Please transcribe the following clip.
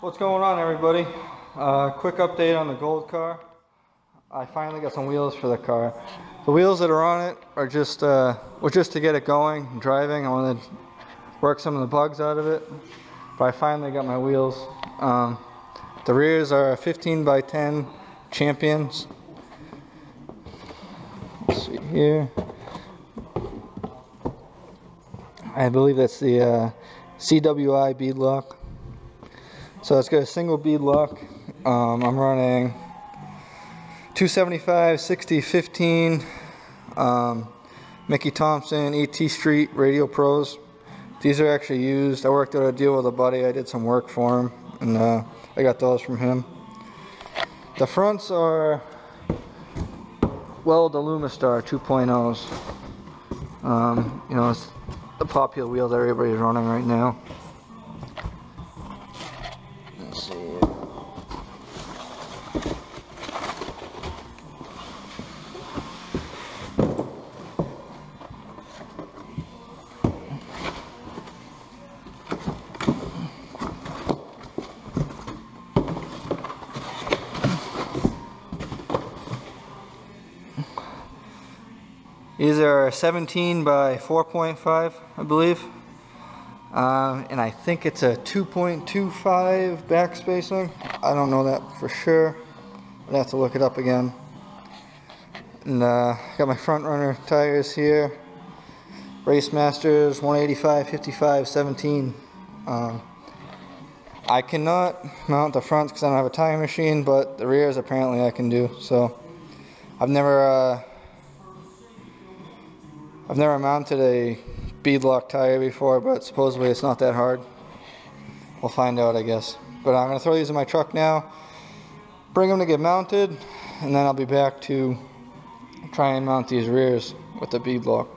What's going on everybody? Uh, quick update on the gold car. I finally got some wheels for the car. The wheels that are on it are just, uh, were just to get it going and driving. I wanted to work some of the bugs out of it. But I finally got my wheels. Um, the rears are 15 by 10 champions. Let's see here. I believe that's the uh, CWI bead lock. So it's got a single bead lock. Um, I'm running 275, 60, 15, um, Mickey Thompson, ET Street Radial Pros. These are actually used. I worked out a deal with a buddy. I did some work for him, and uh, I got those from him. The fronts are Weld AlumaStar 2.0s. Um, you know, it's the popular wheel that everybody's running right now. These are 17 by 4.5, I believe. Um, and I think it's a 2.25 back spacing. I don't know that for sure. I'd have to look it up again. And uh, got my front runner tires here. Race Masters 185, 55, 17. Um, I cannot mount the fronts because I don't have a tire machine, but the rears apparently I can do. So I've never uh, I've never mounted a beadlock tire before, but supposedly it's not that hard. We'll find out, I guess. But I'm to throw these in my truck now, bring them to get mounted, and then I'll be back to try and mount these rears with the beadlock.